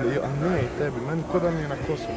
Io, a noi, te, ma ancora mi raccolto.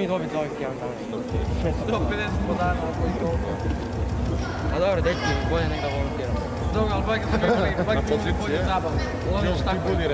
mi dobiti za ovih jedan dan. 150 po danu, ako i to. A dobro, dečki, bolje nek da volontiram. Dobro, ali bajke se mi boli, bajke se mi bolje zabavno. Loviš tako. Ti budi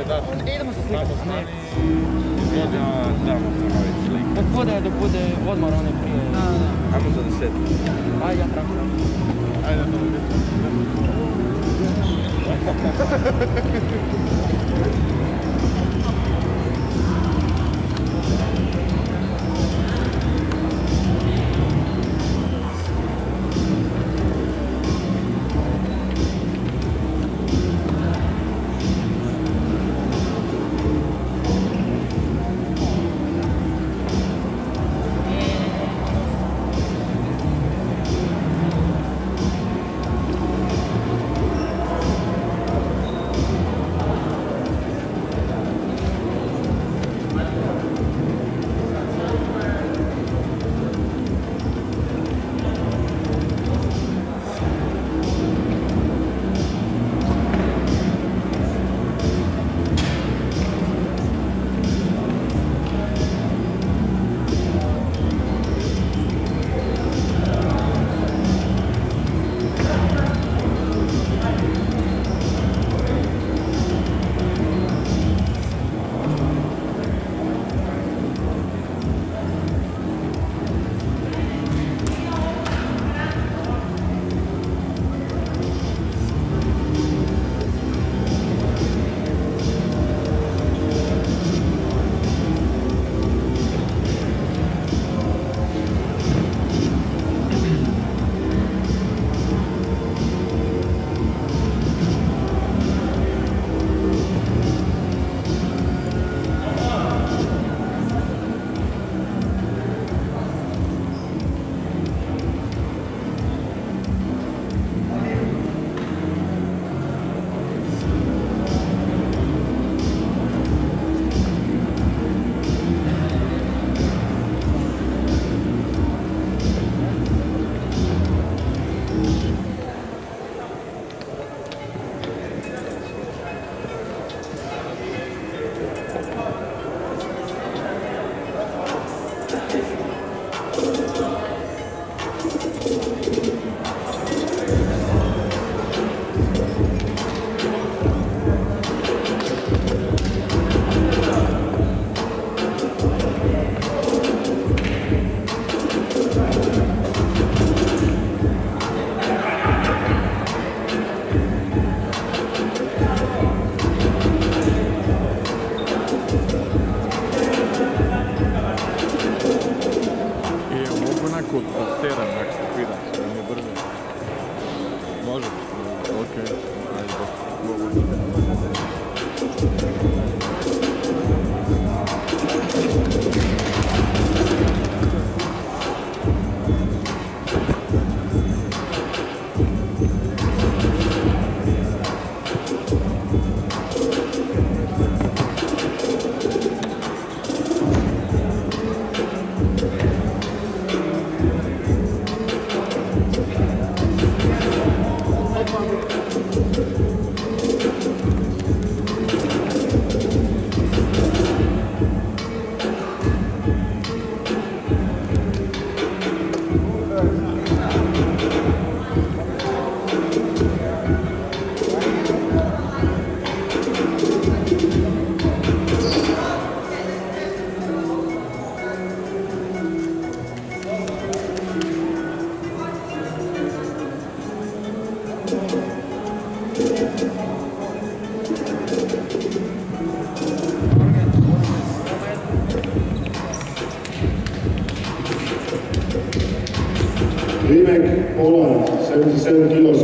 Sen Dünov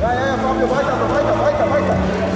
Vai, vai, vai, vai, tá, vai, tá, vai, tá, vai, tá.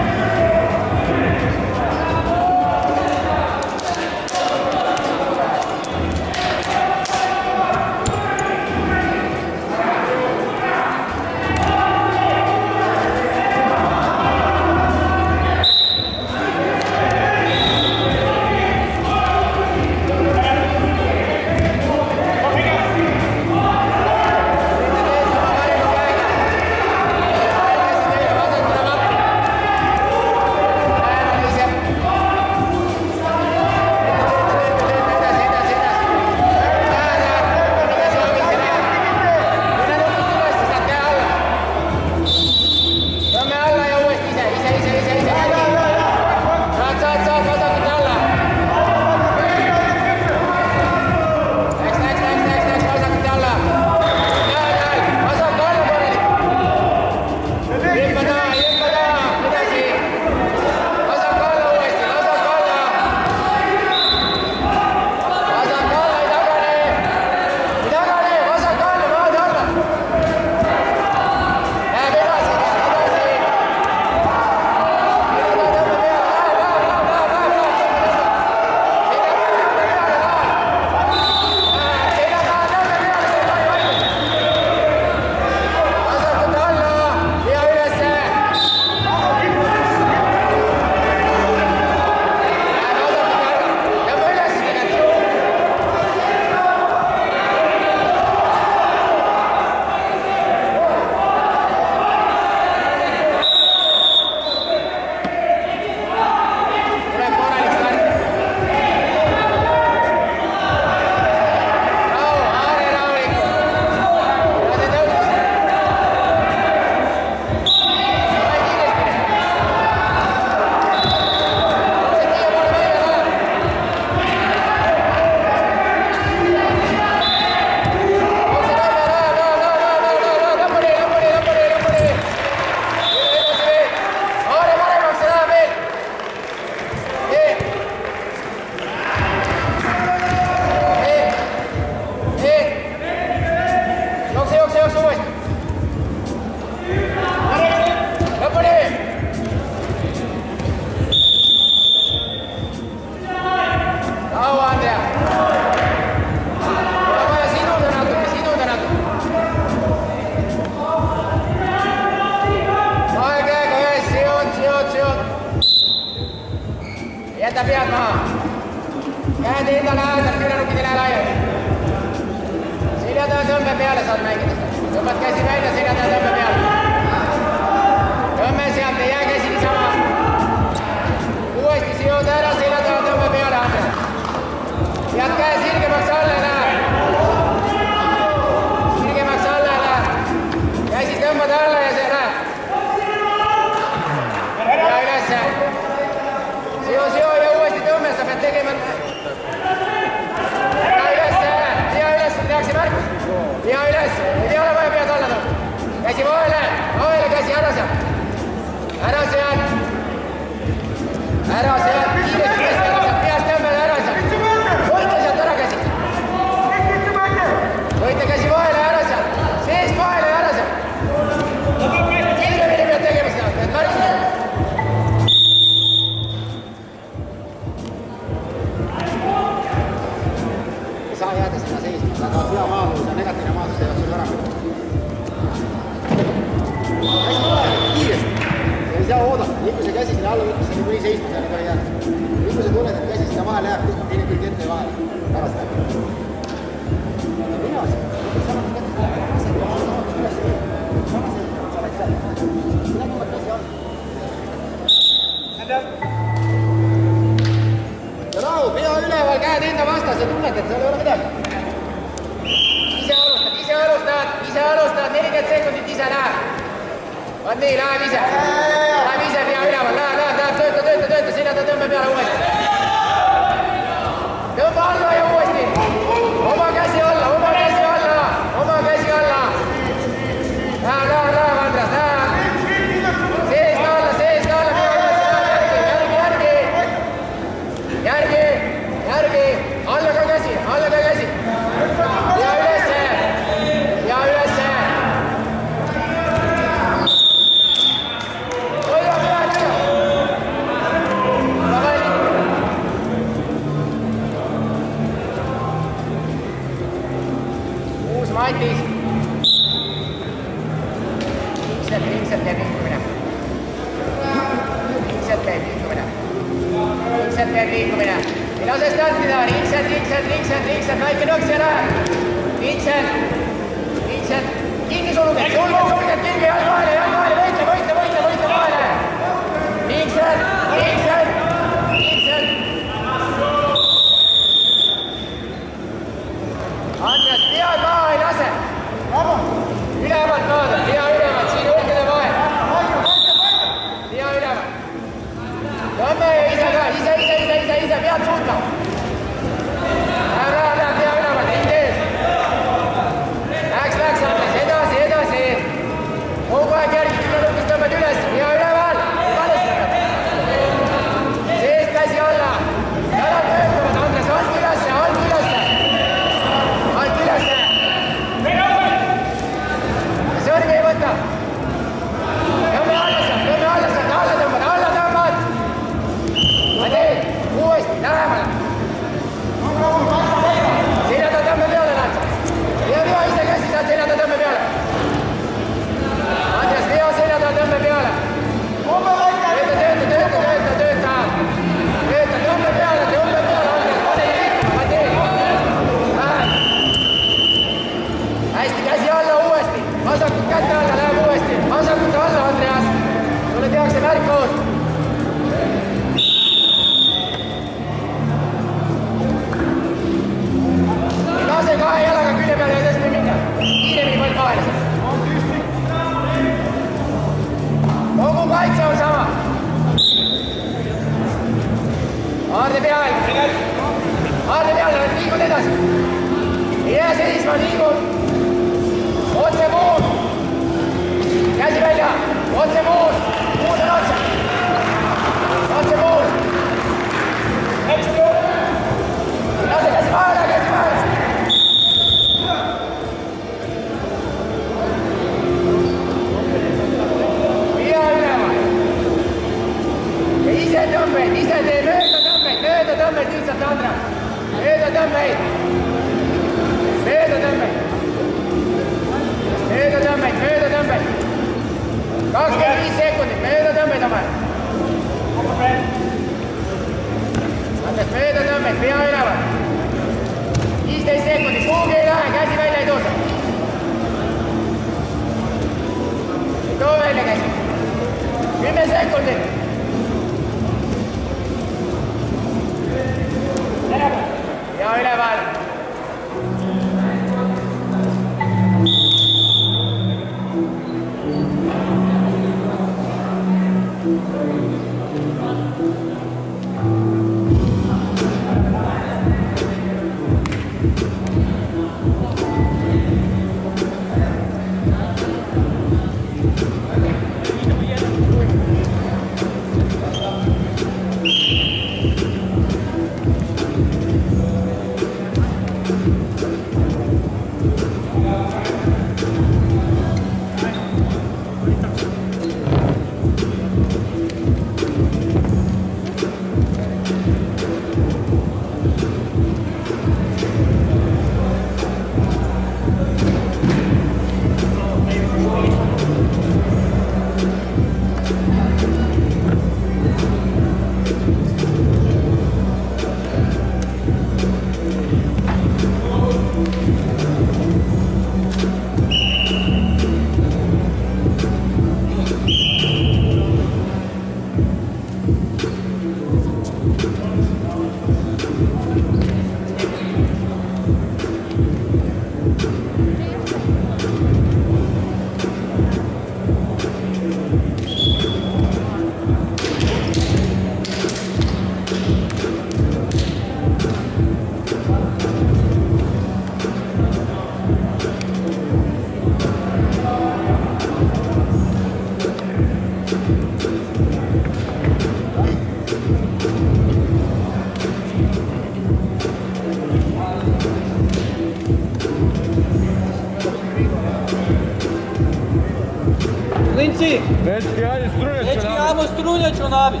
Dečki, ajde strunjaču dečki, ajmo strunjaču nabit.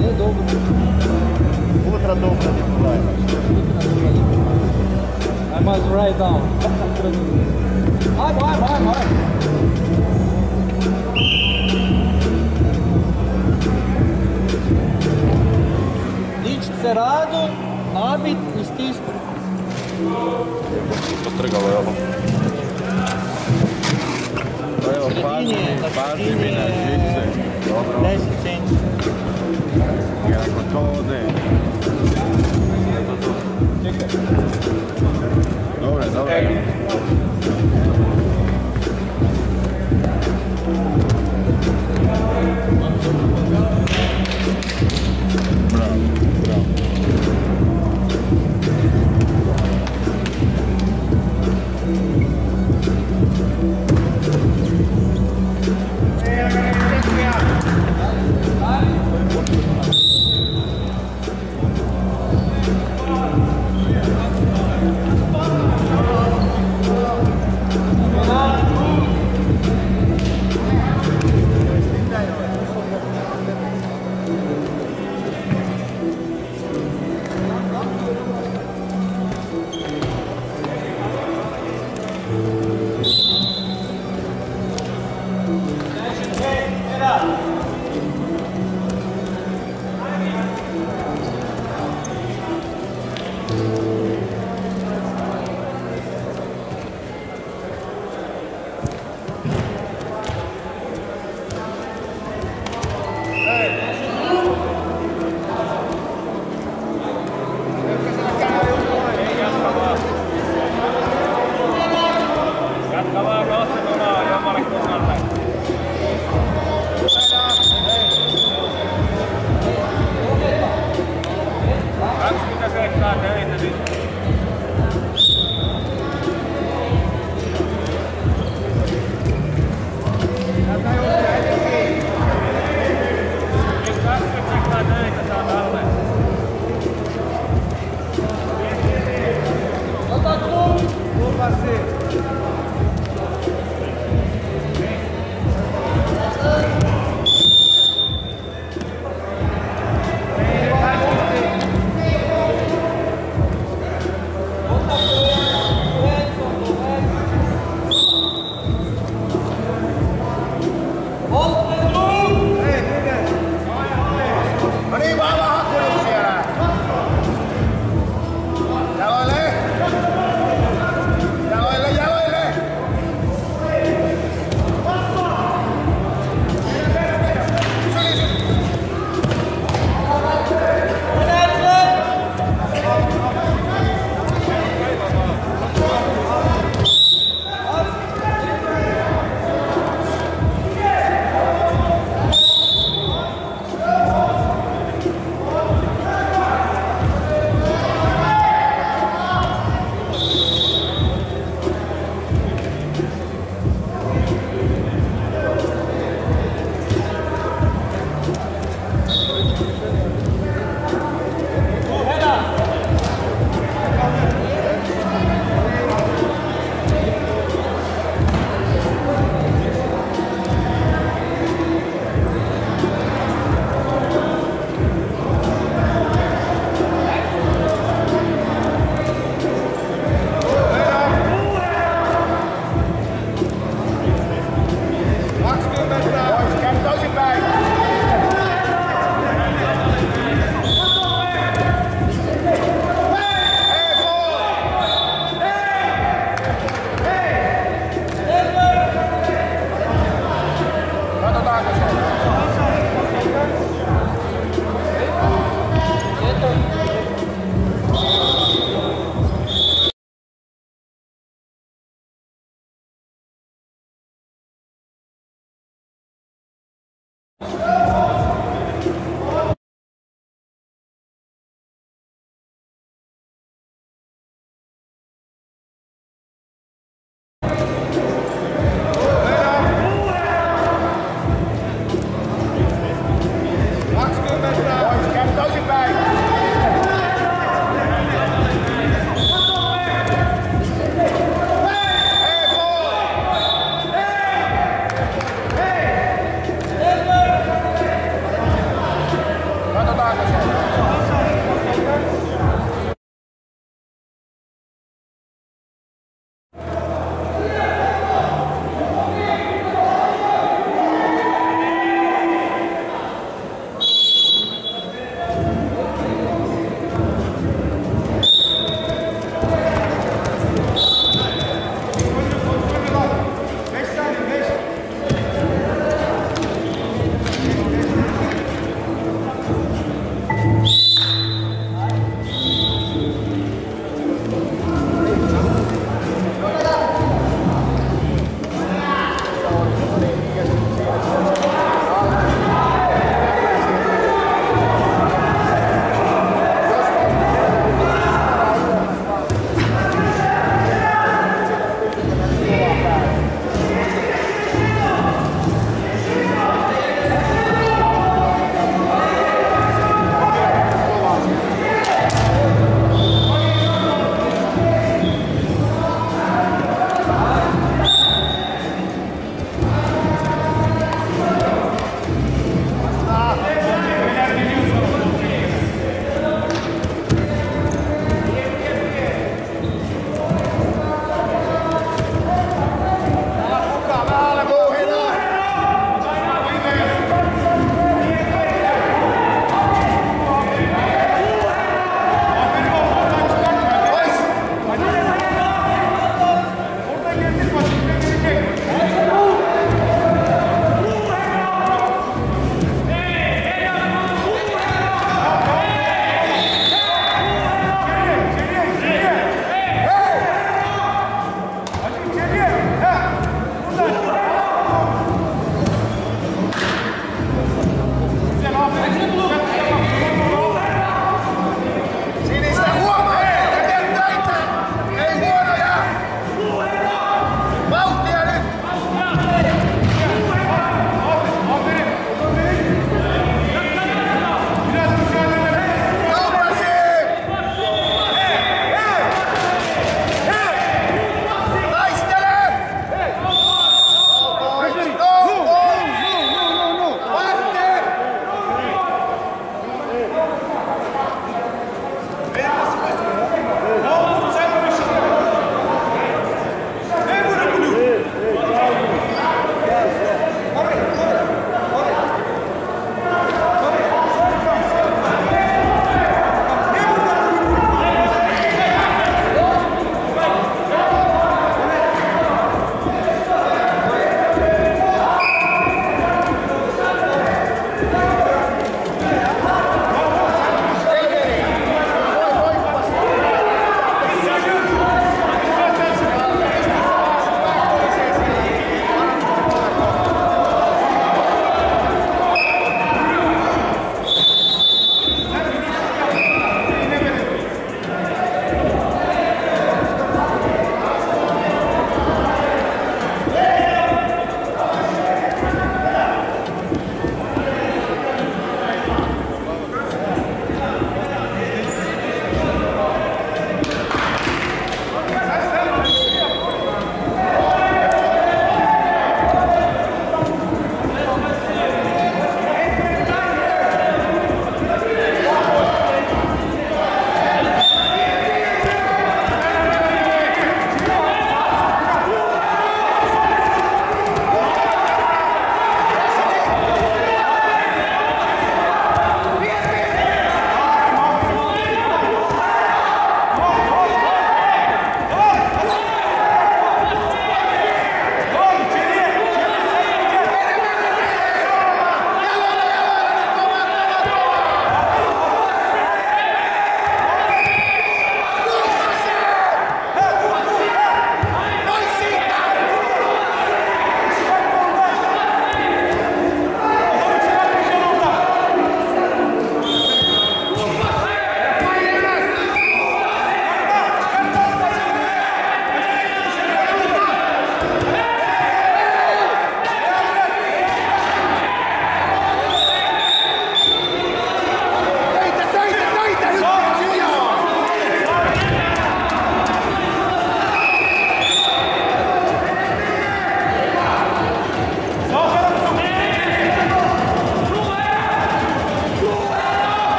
Ne, dobro. Utra dobro. I must write down. Ajmo, ajmo, ajmo, ajmo.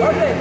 Orden,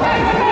Hey,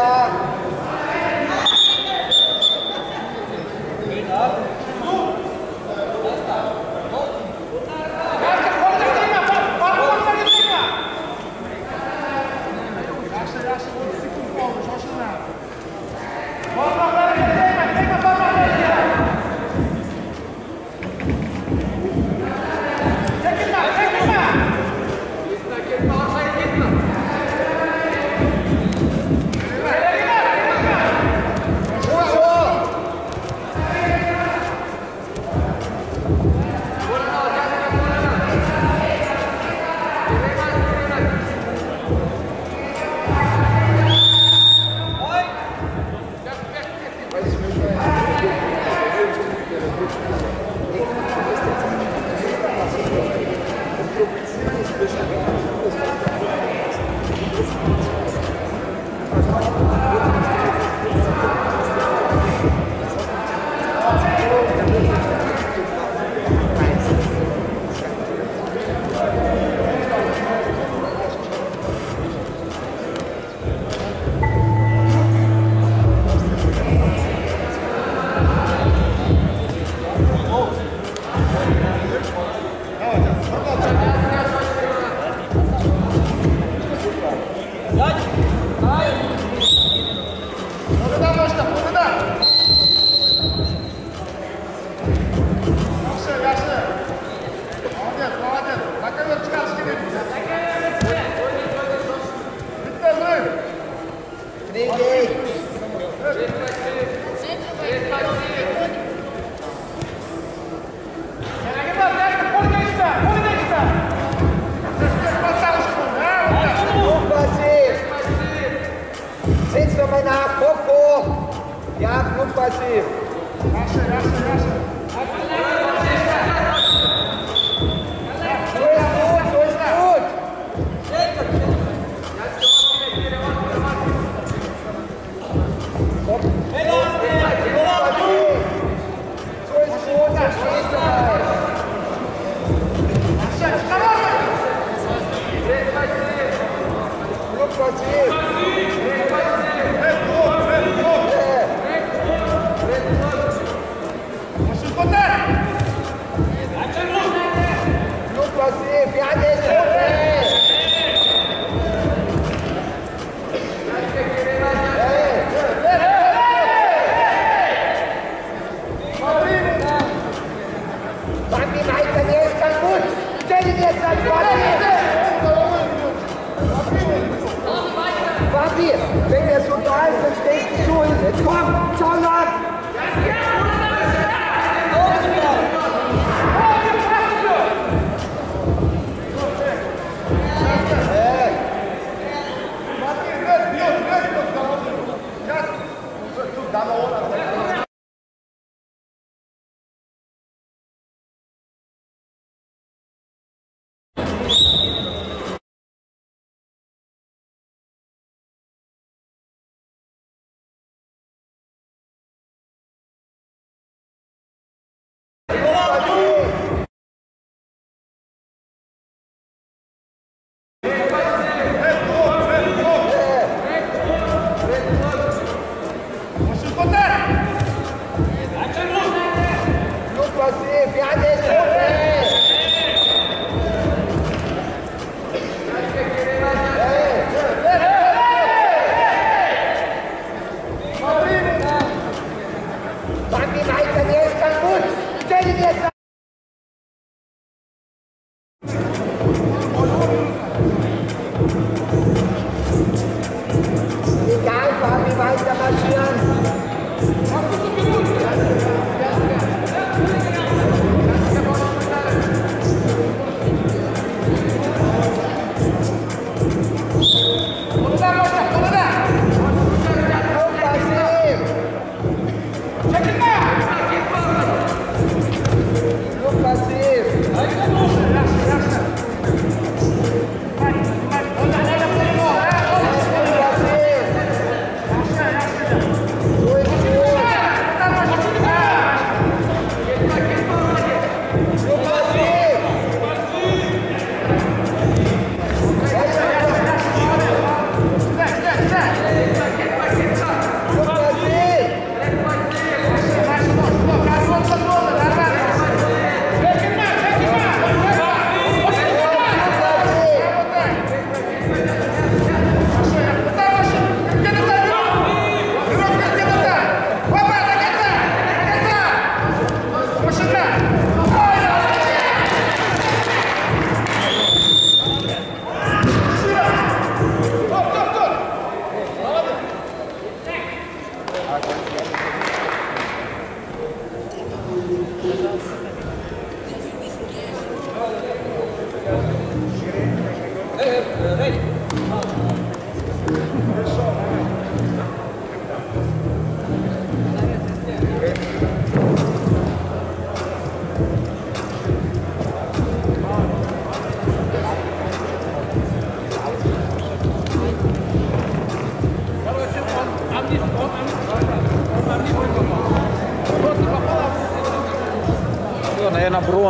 감사합니다.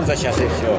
миллион за час и все.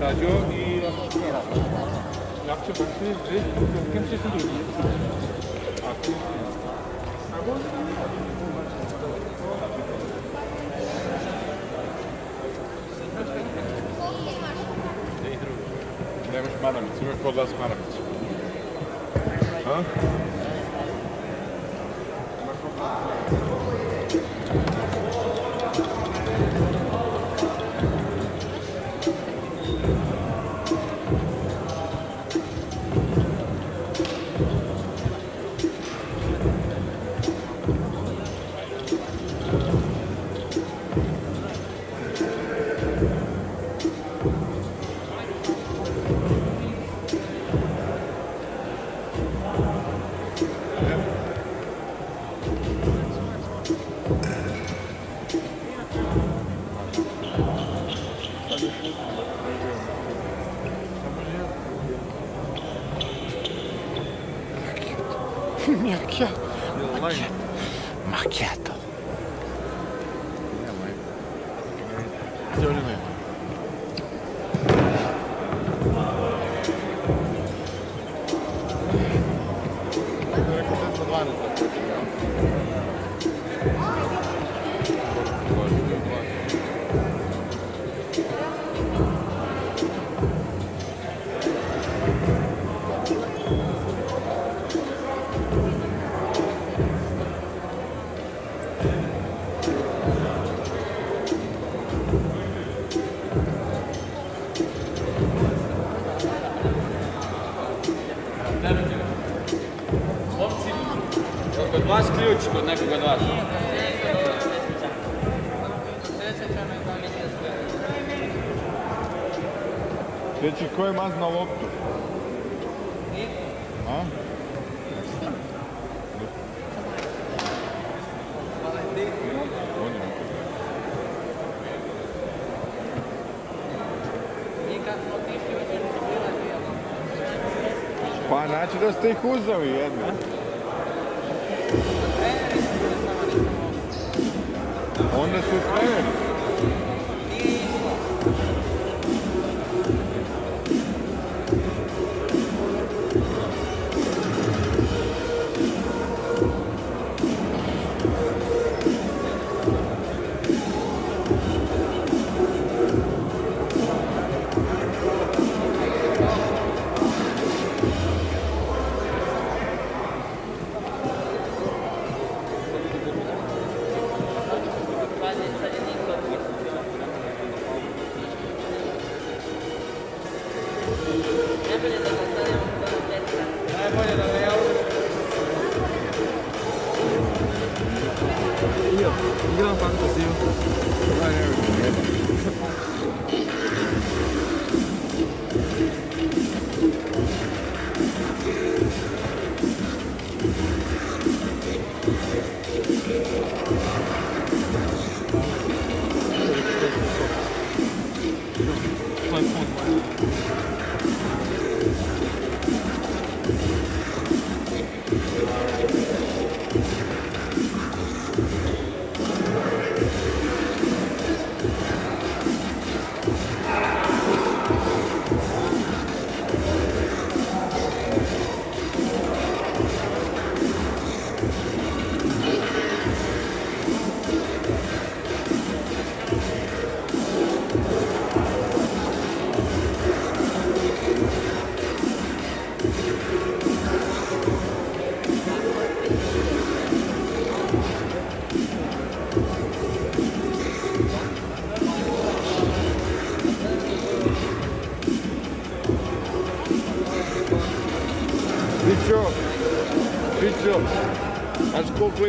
Tađo i... Jak će baš ti, kim će se drugi? Ako Nemaš maramicu, imaš kod vas ko je mazna loptu? A? Pa znači da ste ih uzeli jedno.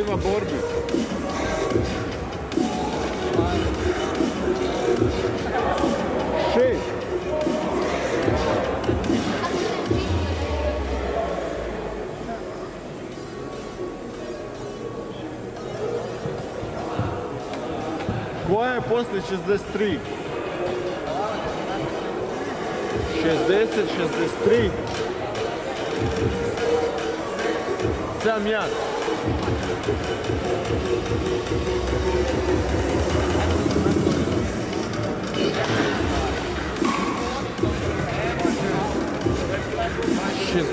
Королева борьбы. Шесть. Кое после 63. 60, 63. Сам я.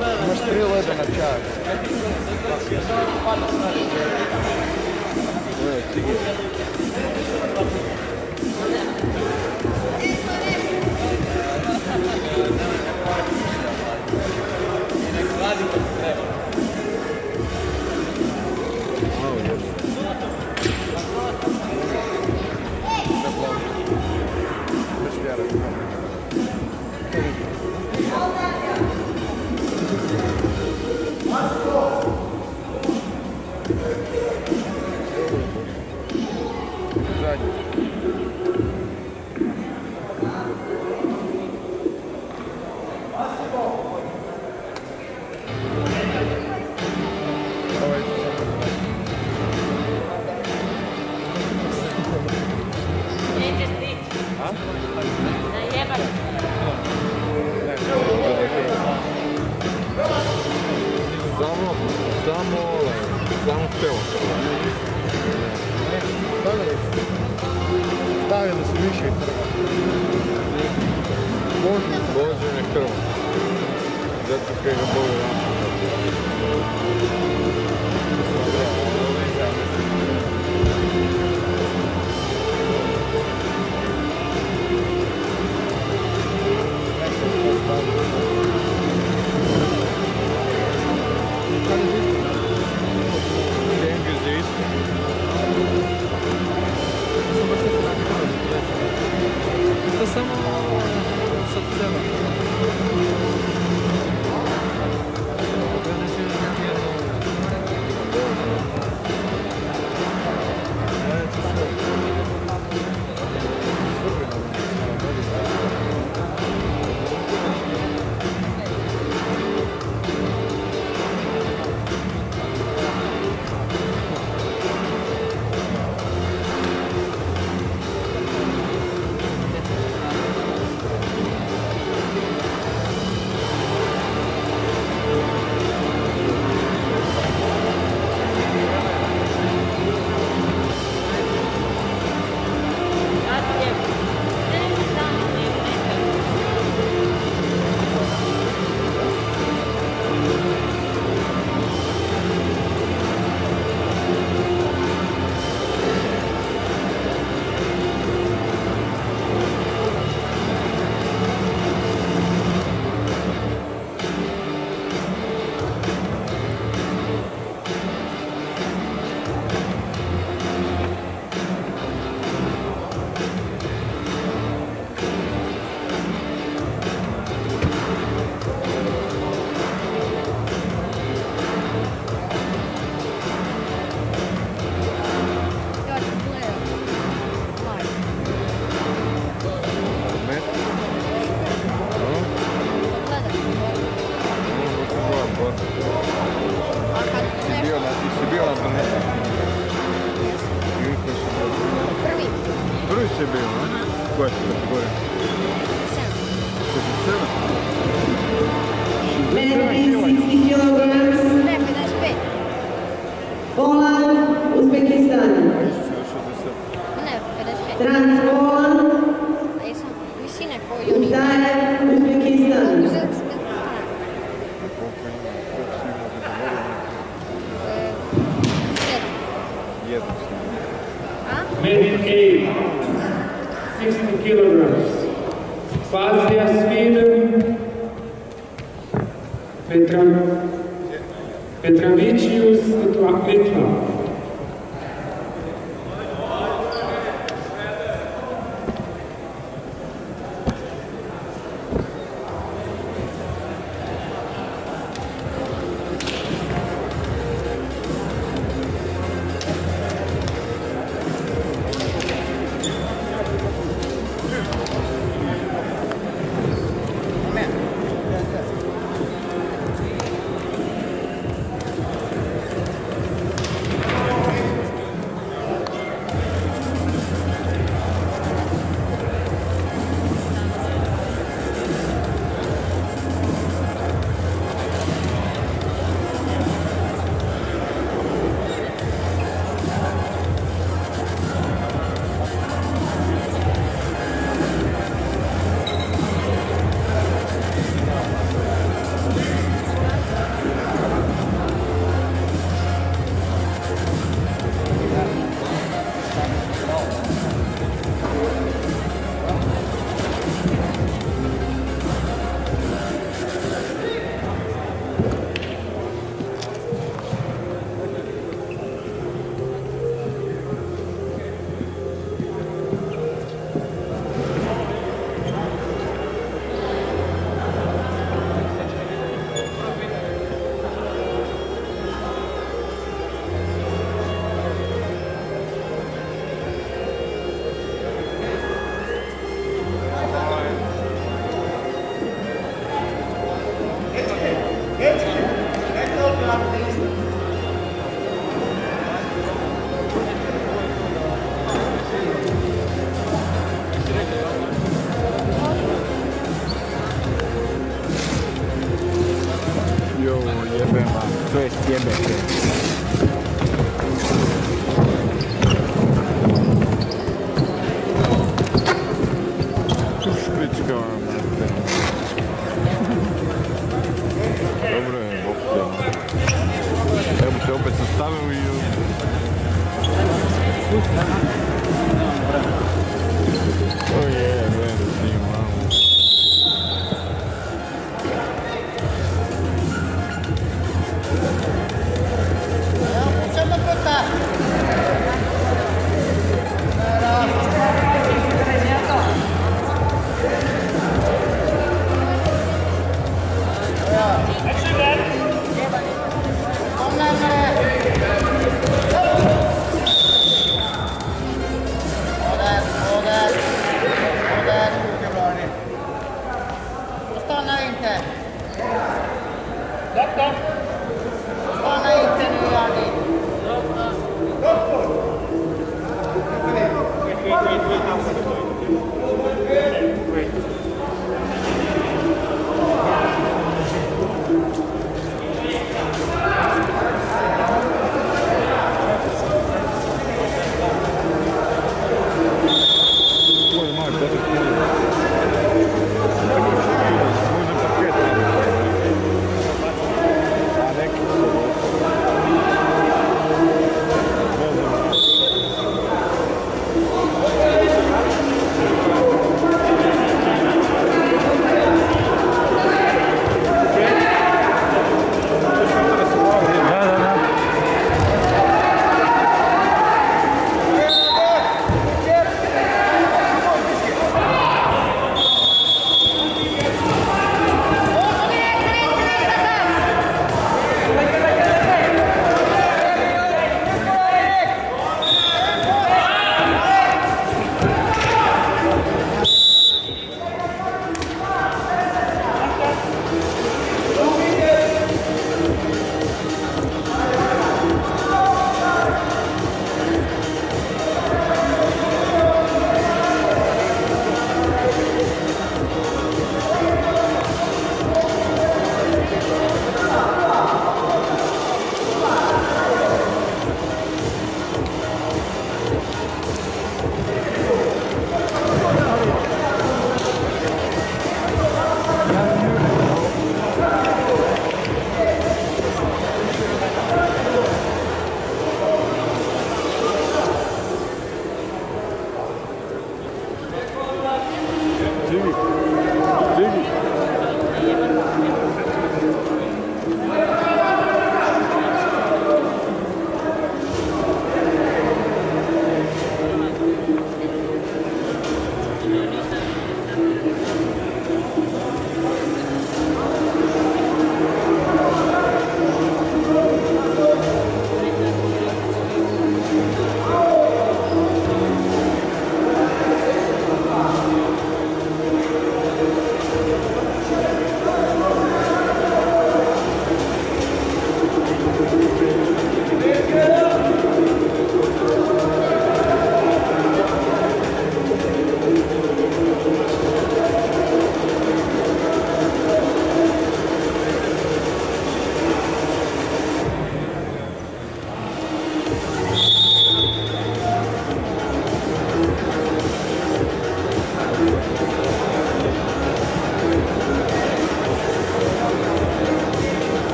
Ми стріли до навчання. Master. beach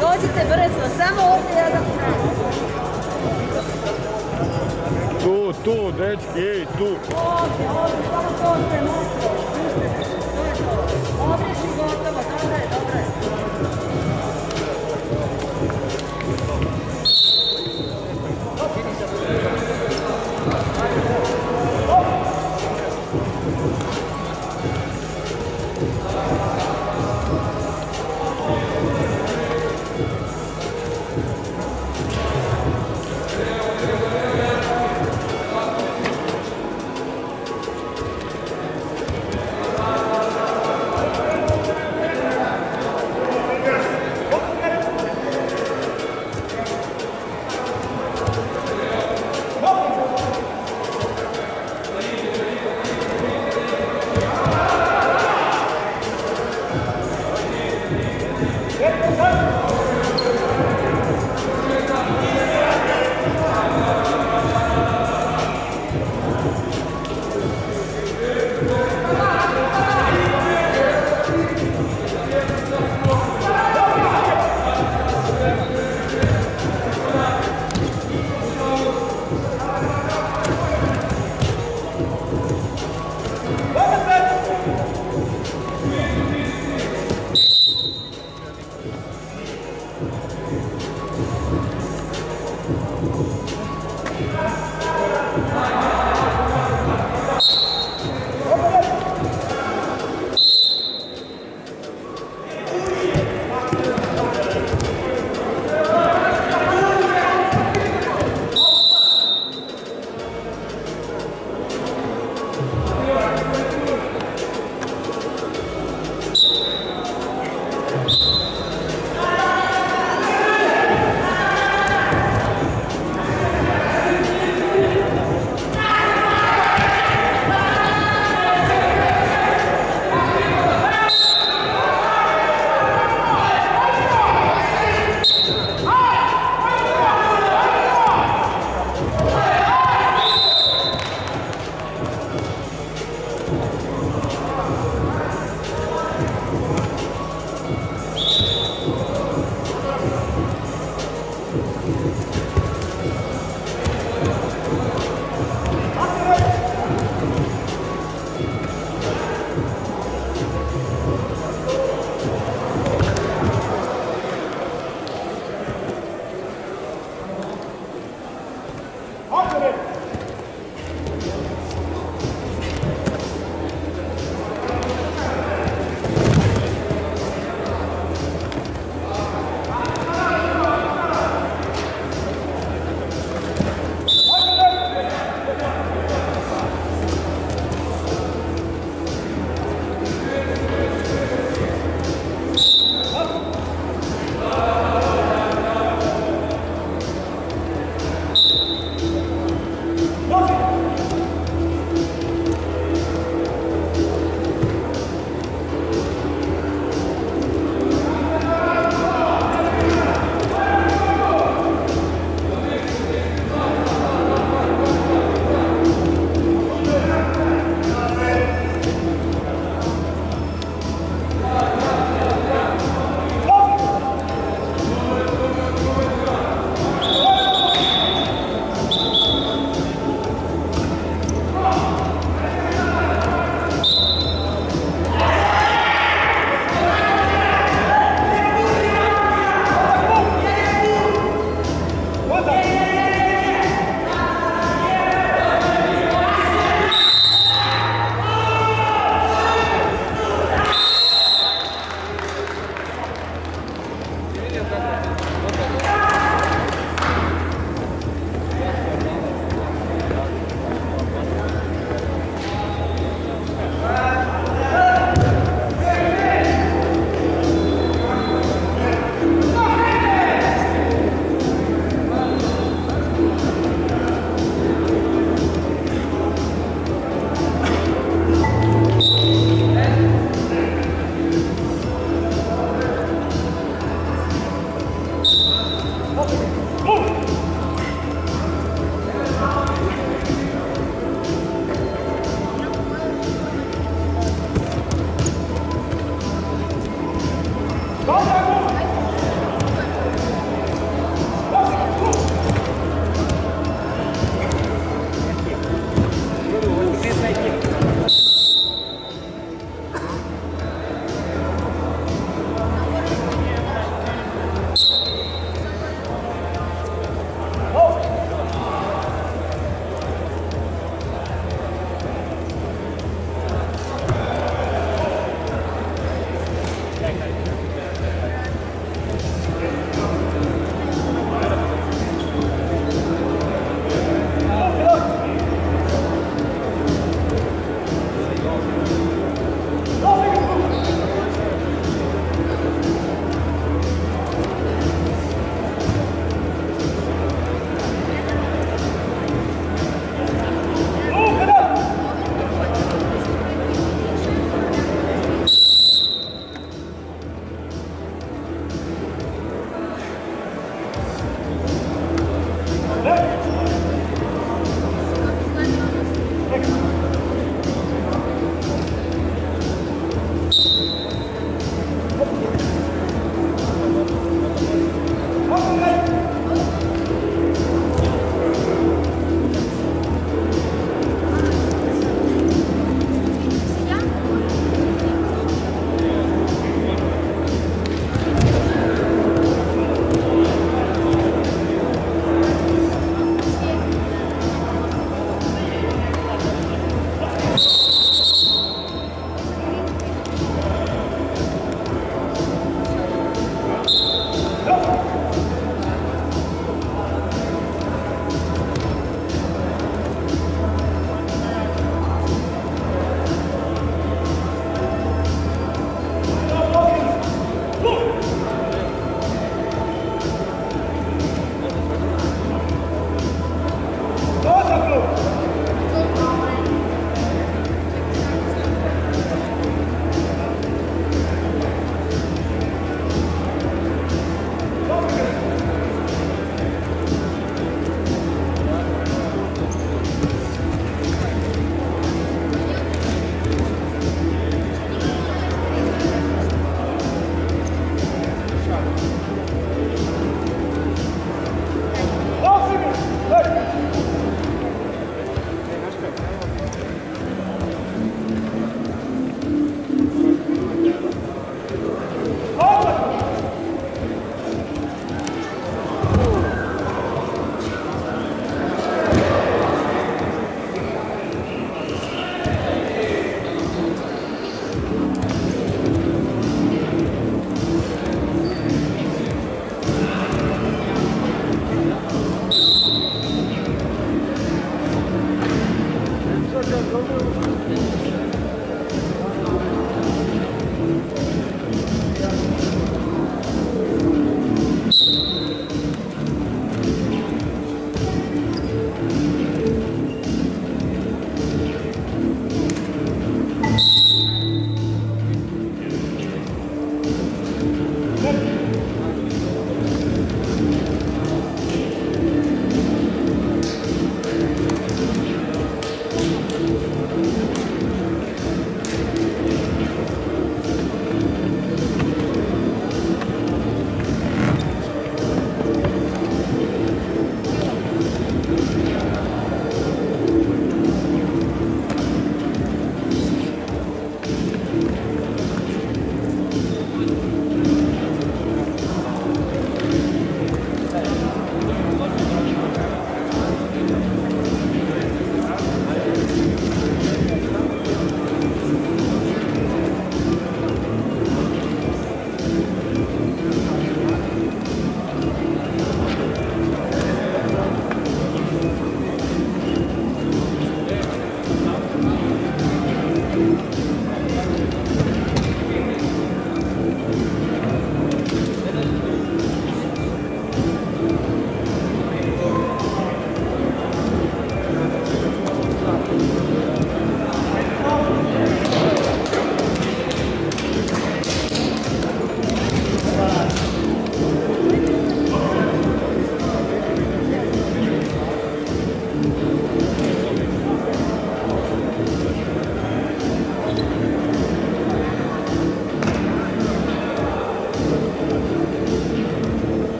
Dođite brzo, samo ovdje jedan Tu, tu, dečki, ej, tu. Ovdje, ovdje, samo to trenutak. Ovdje si gotovo,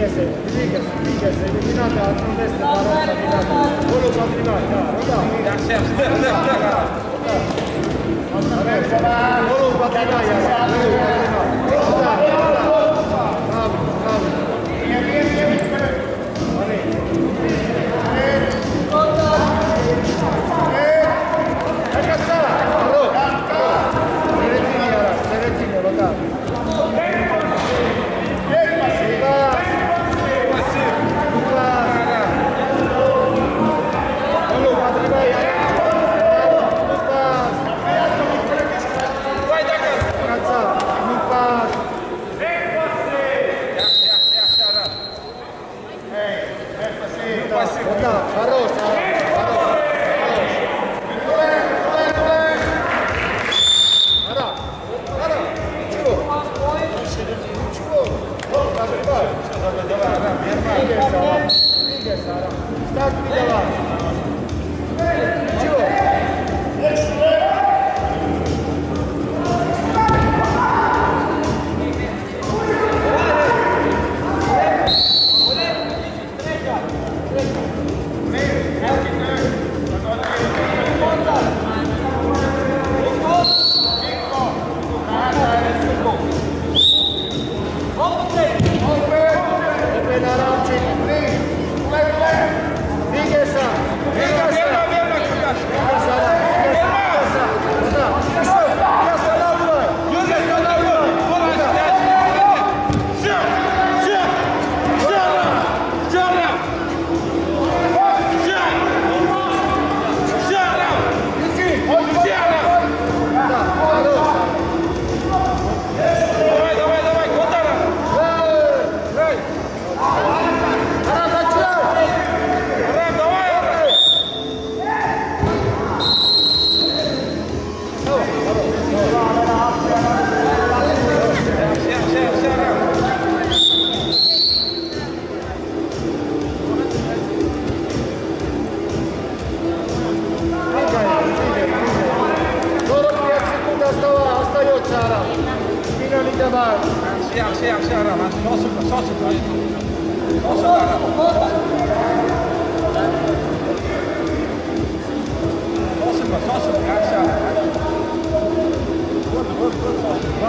Вильгесы, Вильгес, Вильгес, Вильгинаты, одно место, ворота, Вильгинаты. Волю подвигай, да, ну да. Да, всем, да, да, да. Волю подвигай, я. Волю подвигай.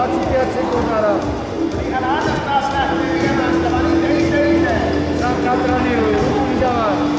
Thank you.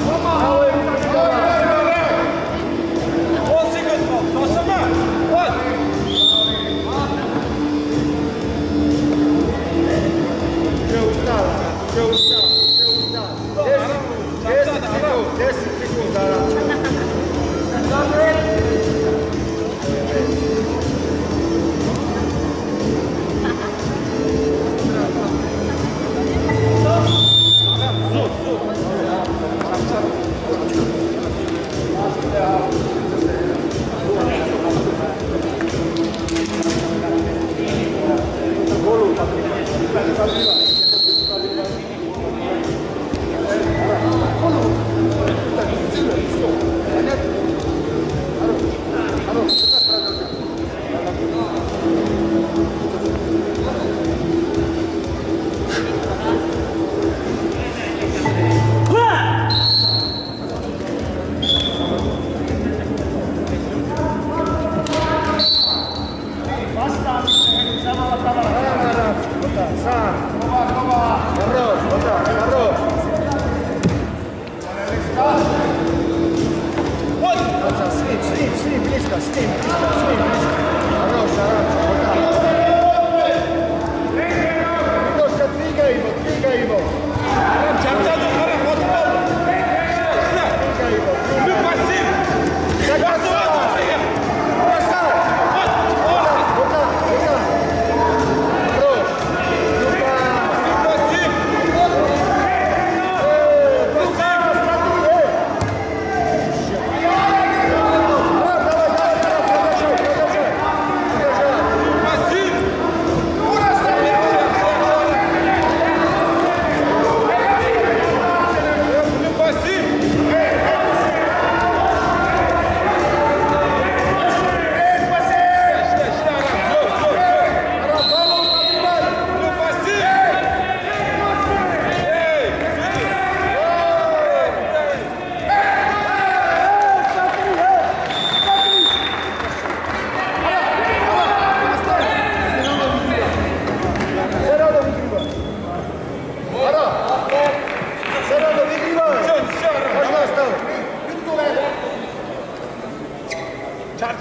Gracias.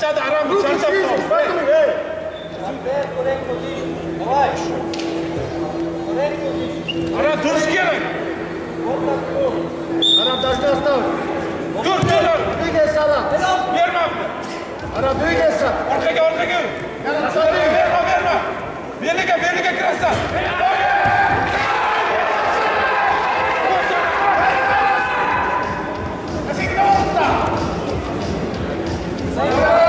Facciate a rambo, ci andiamo, vai! Alberto Renko di Ovaş. Renko di... Aram duruş gerek. Aram taşta aslan. Dur, dur, dur. Büyük el sağlam. Vermem. Aram büyük el sağlam. Ortaya, ortaya. Yanım sağlam. Verme, verme. Birlike, birlike kırasan. Sayın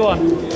good one.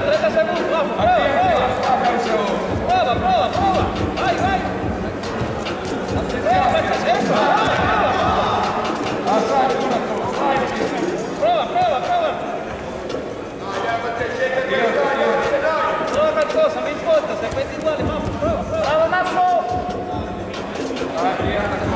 30 segundos, vamos, prova, prova. Prova, prova, prova. Vai, vai. Prova, vai fazer, prova, prova. Prova, prova, prova. Prova qualcosa, non importa, se fai uguale, vamos, prova, prova. Bravo, Marco. Action,